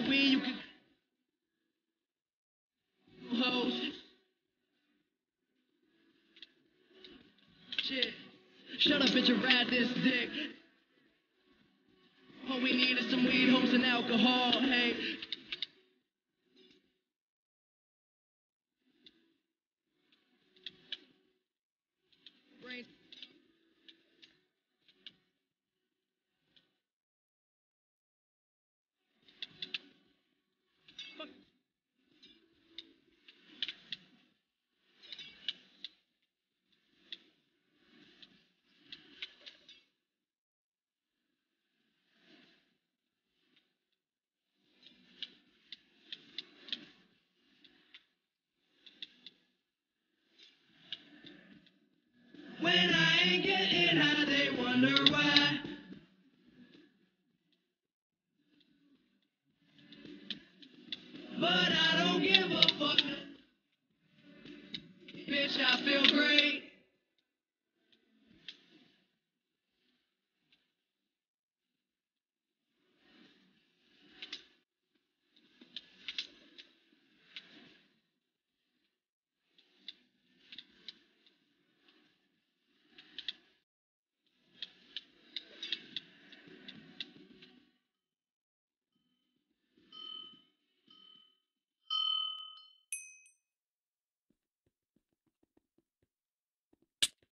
got weed, you can. Hoes. Shit. Shut up, bitch, and ride this dick. All we need is some weed, hoes, and alcohol. Hey. Brain. Fuck. When I ain't getting high, they wonder why. But I don't give a fuck. Bitch, I feel